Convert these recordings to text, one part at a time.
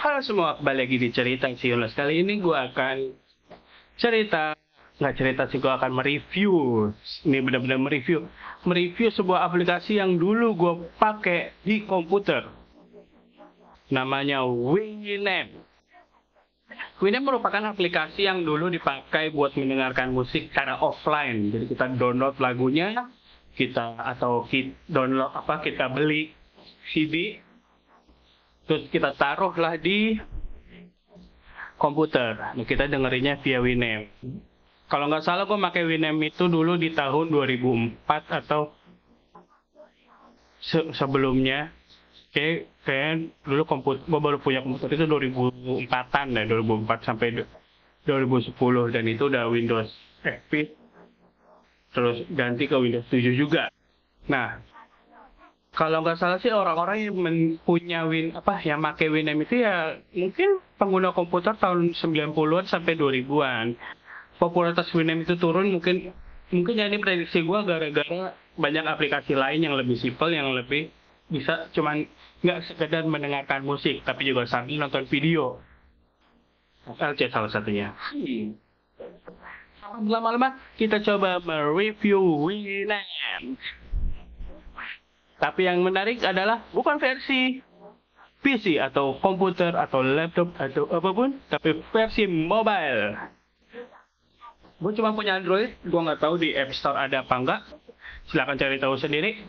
Halo semua, kembali lagi di cerita Siolas. Kali ini gue akan cerita, nggak cerita sih, gue akan mereview. Ini benar-benar mereview. Mereview sebuah aplikasi yang dulu gue pakai di komputer. Namanya Winamp. Winamp merupakan aplikasi yang dulu dipakai buat mendengarkan musik secara offline. Jadi kita download lagunya, kita atau kita download apa kita beli CD terus kita taruhlah di komputer. Nah, kita dengerinnya via Winamp. Kalau nggak salah gue pakai Winamp itu dulu di tahun 2004 atau se sebelumnya. Kayak, kayak dulu komputer, gue baru punya komputer itu 2004-an ya, 2004 sampai 2010 dan itu udah Windows XP terus ganti ke Windows 7 juga. Nah, kalau nggak salah sih orang-orang yang punya Win apa yang pakai Winamp itu ya mungkin pengguna komputer tahun 90-an sampai 2000-an. Popularitas Winamp itu turun mungkin mungkin ya prediksi gue gara-gara banyak aplikasi lain yang lebih simpel yang lebih bisa cuman nggak sekedar mendengarkan musik tapi juga sambil nonton video. LC salah satunya. Hmm. Lama-lama kita coba mereview Winamp. Tapi yang menarik adalah bukan versi PC atau komputer atau laptop atau apa pun, tapi versi mobile. Gue cuma punya Android, gue nggak tahu di App Store ada apa enggak. Silahkan cari tahu sendiri.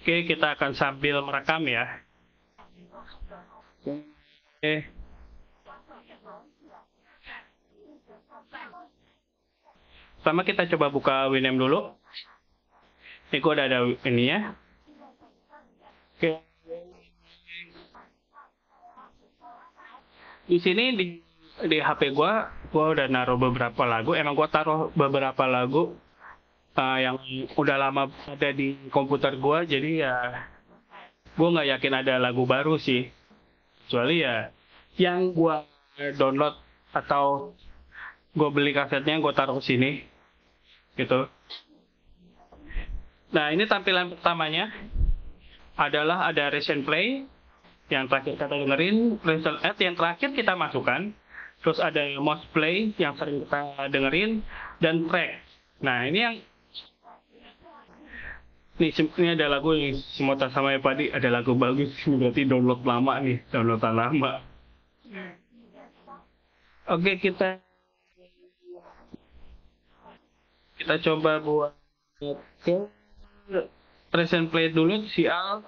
Oke, kita akan sambil merekam ya. Oke. Pertama kita coba buka Winamp dulu. Ini gue udah ada ini ya. Oke. Di sini di di HP gue, gue udah naruh beberapa lagu. Emang gue taruh beberapa lagu uh, yang udah lama ada di komputer gue. Jadi ya, gue nggak yakin ada lagu baru sih. Kecuali ya, yang gue download atau gue beli kasetnya gue taruh sini, gitu. Nah, ini tampilan pertamanya adalah ada recent play yang terakhir kita dengerin, recent add yang terakhir kita masukkan, terus ada most play yang sering kita dengerin, dan track. Nah, ini yang Nih, ini ada lagu yang semua sama ya Padi, ada lagu bagus, berarti download lama nih, downloadan lama. Oke, kita kita coba buat ke present play dulu si Al.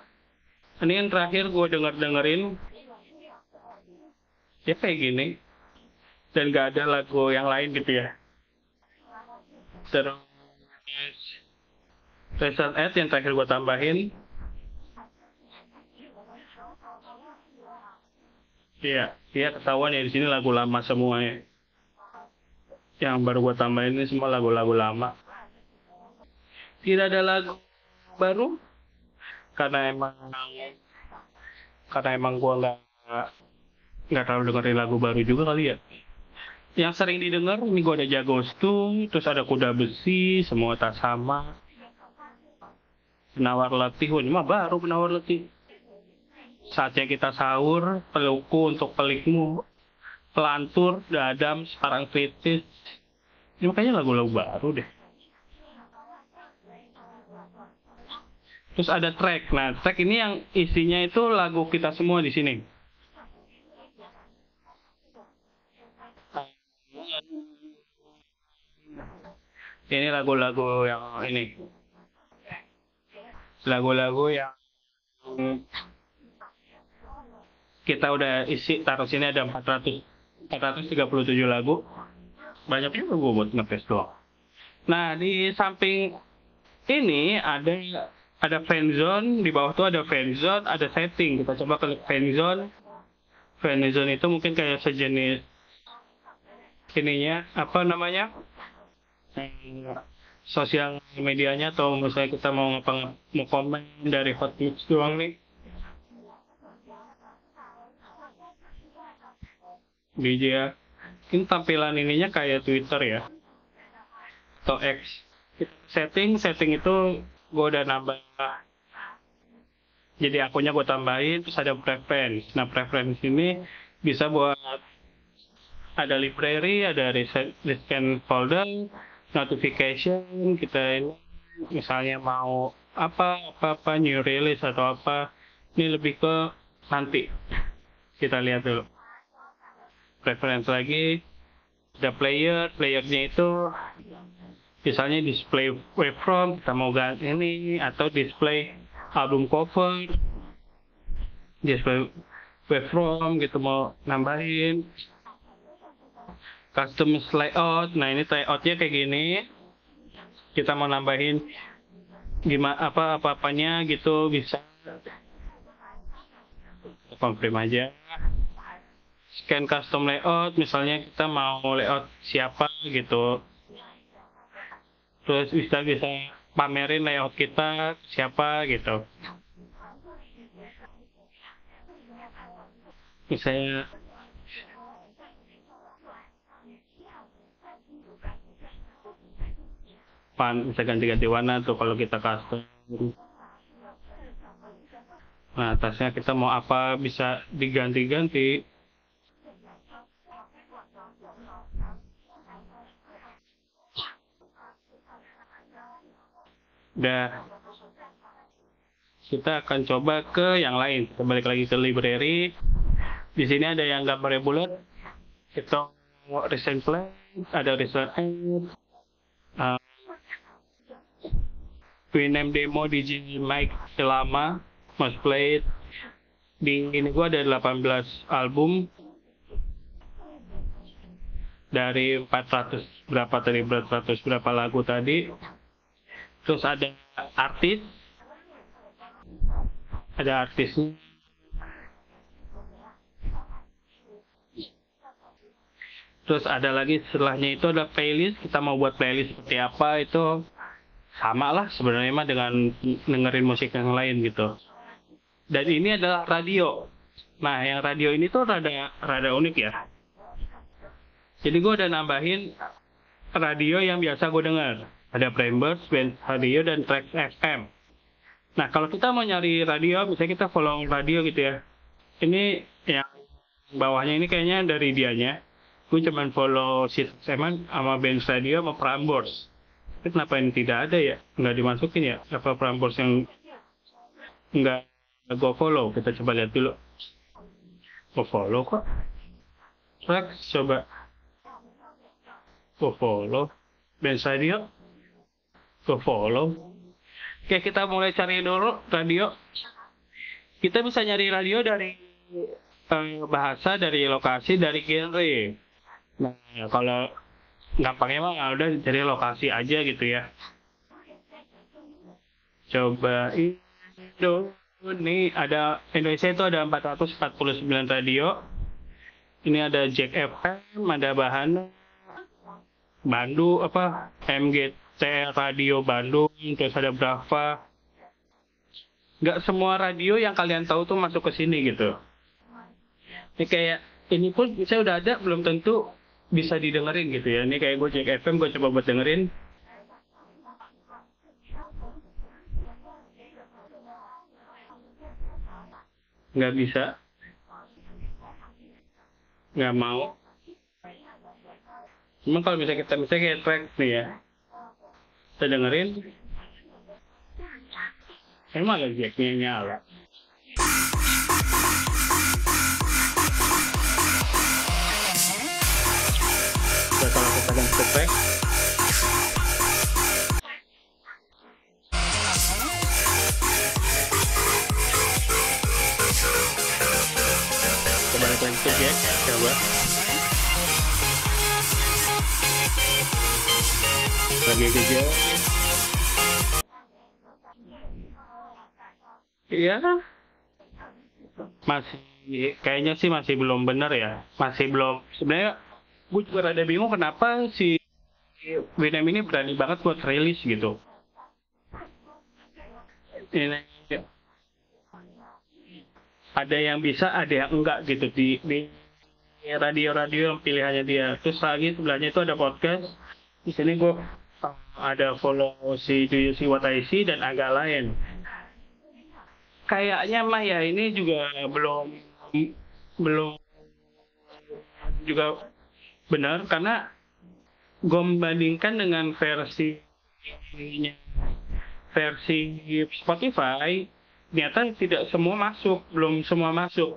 Ini yang terakhir gue denger dengerin. Ya kayak gini. Dan gak ada lagu yang lain gitu ya. Terus present add yang terakhir gue tambahin. Iya, iya ketahuan ya di sini lagu lama semuanya. Yang baru gue tambahin ini semua lagu-lagu lama. Tidak ada lagu baru? Karena emang karena emang gua nggak nggak terlalu dengerin lagu baru juga kali ya. Yang sering didengar ini gua ada Jagostu terus ada kuda besi semua tak sama. Penawar letih ini mah baru penawar letih. Saatnya kita sahur pelukku untuk pelikmu. Pelantur dadam sekarang kritis. Ini makanya lagu-lagu baru deh Terus ada track. Nah, track ini yang isinya itu lagu kita semua di sini. Ini lagu-lagu yang ini. Lagu-lagu yang kita udah isi taruh sini ada 400 437 lagu. Banyak juga gue buat ngetes doang. Nah, di samping ini ada ada fan zone, di bawah tuh ada fan zone, ada setting. Kita coba klik fan zone. Fan zone itu mungkin kayak sejenis ininya apa namanya? sosial medianya atau misalnya kita mau ngapa mau komen dari hot news doang nih. DJ ya. Ini tampilan ininya kayak Twitter ya. Atau X. Setting, setting itu gue udah nambah. Jadi akunnya gue tambahin terus ada preference. Nah preference ini bisa buat ada library ada rescan folder notification kita ini misalnya mau apa apa apa new release atau apa ini lebih ke nanti. Kita lihat dulu. Preference lagi ada player playernya itu misalnya display wavefront kita mau ganti ini atau display album cover display wavefront gitu mau nambahin custom layout. Nah ini layoutnya kayak gini. Kita mau nambahin gimana apa apa apanya gitu bisa confirm aja. Scan custom layout misalnya kita mau layout siapa gitu terus bisa bisa pamerin layout kita siapa gitu. Misalnya pan bisa ganti-ganti warna tuh kalau kita custom. Nah atasnya kita mau apa bisa diganti-ganti udah. Kita akan coba ke yang lain. Kita balik lagi ke library. Di sini ada yang gambarnya bulat. Kita recent play ada recent add uh, Winamp demo di mic lama most played di ini gua ada 18 album. Dari 400 berapa tadi? 400 berapa lagu tadi terus ada artis ada artisnya terus ada lagi setelahnya itu ada playlist kita mau buat playlist seperti apa itu sama lah sebenarnya mah dengan dengerin musik yang lain gitu. Dan ini adalah radio. Nah, yang radio ini tuh rada rada unik ya. Jadi gue udah nambahin radio yang biasa gue dengar. Ada Framebirds, Band Radio, dan Trax FM. Nah, kalau kita mau nyari radio, misalnya kita follow radio gitu ya. Ini yang bawahnya ini kayaknya dari dianya. Gue cuman follow si Seman sama Band Radio sama Prambors tapi kenapa ini tidak ada ya? Nggak dimasukin ya? Apa Prambors yang nggak gue follow? Kita coba lihat dulu. Gue follow kok. Rex, coba. Gue follow. Ben Radio. Gue follow. Oke, kita mulai cari dulu radio. Kita bisa nyari radio dari eh, bahasa, dari lokasi, dari genre. Nah, kalau gampangnya mah ya udah cari lokasi aja gitu ya coba Indo ini ada Indonesia itu ada 449 radio ini ada Jack FM ada Bahana Bandung apa MGT Radio Bandung terus ada Brava nggak semua radio yang kalian tahu tuh masuk ke sini gitu ini kayak ini pun saya udah ada belum tentu bisa didengerin gitu ya. Ini kayak gue cek FM, gue coba buat dengerin. Nggak bisa. Nggak mau. Emang kalau misalnya kita misalnya kayak track nih ya. Kita dengerin. Emang agak jacknya nyala. kita ganti spek coba lagi ke jack coba lagi ke iya masih kayaknya sih masih belum benar ya masih belum sebenarnya gue juga rada bingung kenapa si Winam ini berani banget buat rilis gitu. Ini ada yang bisa, ada yang enggak gitu di di radio-radio yang pilihannya dia. Terus lagi sebelahnya itu ada podcast. Di sini gue ada follow si Do You See What I See dan agak lain. Kayaknya mah ya ini juga belum belum juga benar karena gue membandingkan dengan versi versi Spotify ternyata tidak semua masuk belum semua masuk.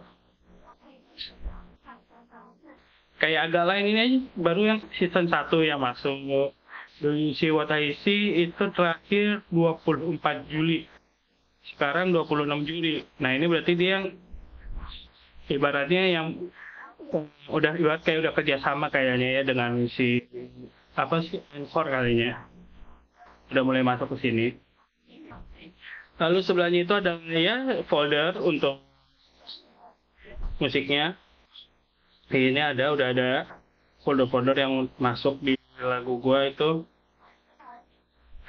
Kayak agak lain ini aja baru yang season 1 yang masuk. Dari si Wataisi itu terakhir 24 Juli sekarang 26 Juli. Nah ini berarti dia yang ibaratnya yang udah ibarat kayak udah kerjasama kayaknya ya dengan si apa sih Encore kalinya udah mulai masuk ke sini. Lalu sebelahnya itu ada ya folder untuk musiknya. Ini ada udah ada folder-folder yang masuk di lagu gua itu.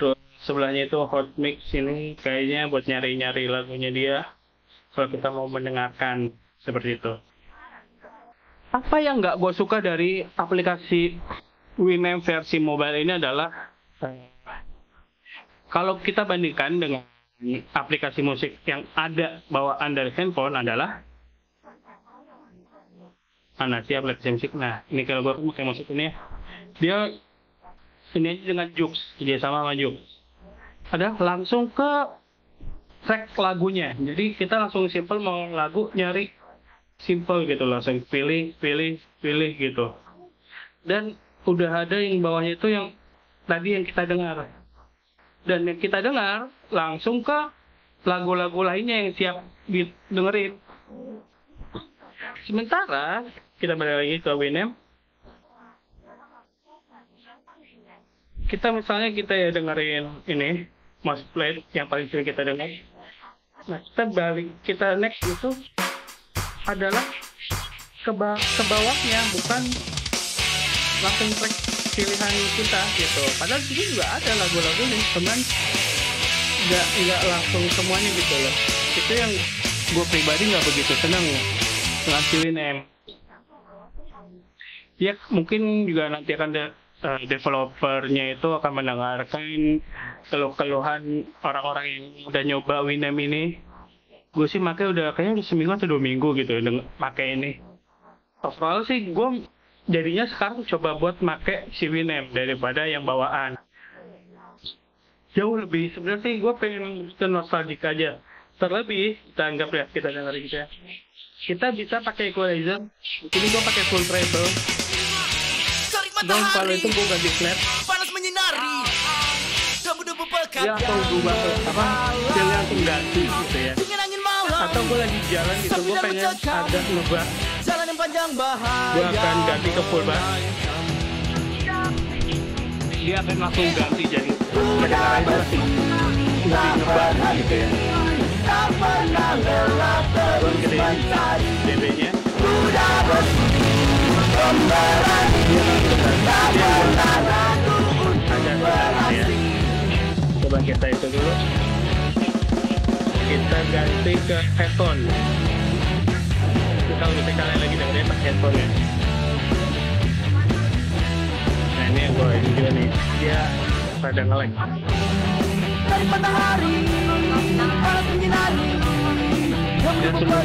Terus sebelahnya itu hot mix ini kayaknya buat nyari-nyari lagunya dia kalau kita mau mendengarkan seperti itu. Apa yang nggak gue suka dari aplikasi Winamp versi mobile ini adalah eh, kalau kita bandingkan dengan aplikasi musik yang ada bawaan dari handphone adalah mana sih aplikasi musik nah ini kalau gue pakai musik ini dia ini aja dengan Jux dia sama sama Jux ada? Langsung ke track lagunya. Jadi kita langsung simple mau lagu nyari simple gitu langsung pilih pilih pilih gitu. Dan udah ada yang bawahnya itu yang tadi yang kita dengar. Dan yang kita dengar langsung ke lagu-lagu lainnya yang siap didengerin. Sementara kita balik lagi ke Winem. Kita misalnya kita ya dengerin ini Mas Plate yang paling sering kita dengar. Nah kita balik. Kita next itu adalah ke, ba ke bawahnya bukan langsung track pilihan kita gitu. Padahal sini juga ada lagu-lagu yang cuman nggak nggak langsung semuanya gitu loh. Itu yang gue pribadi nggak begitu senang dengan M. Ya mungkin juga nanti akan de uh, developernya itu akan mendengarkan keluh-keluhan orang-orang yang udah nyoba Winem ini. Gue sih pakai udah kayaknya udah seminggu atau dua minggu gitu pakai ini. Overall sih gue jadinya sekarang coba buat make si Winem daripada yang bawaan. Jauh lebih sebenarnya sih gue pengen ke nostalgic aja. Terlebih kita anggap ya kita dengar gitu ya. Kita bisa pakai equalizer. Ini gue pakai full treble kalau itu gue ganti flat panas menyinari. Debu-debu pekat. Ya atau gue apa? Ganti gitu ya. Atau gue lagi jalan gitu gue pengen ada ngebah jalan yang panjang bahaya. Gue akan ganti ke full dia akan langsung ganti jadi lebih ngebah gitu ya coba kita itu dulu. Kita ganti ke headphone. Kalau misalnya kalian lagi dengerin pakai headphone ya. Nah ini yang gue ini juga nih. Dia pada ngelek dari matahari para penyinari dan semua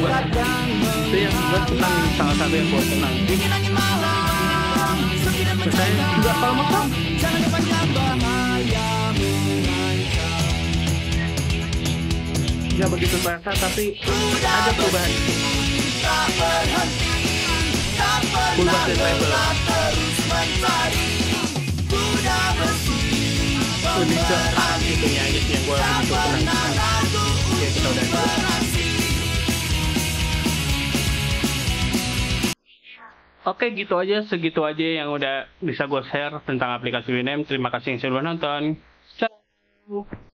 itu yang gue senang salah satu yang gue saya juga kalau makan nggak begitu terasa tapi ada perubahan. Bulbas dan Rebel lebih ke arah gitu ya yang gue begitu senang ya kita udah Oke gitu aja, segitu aja yang udah bisa gue share tentang aplikasi Winem. Terima kasih yang sudah nonton. Ciao.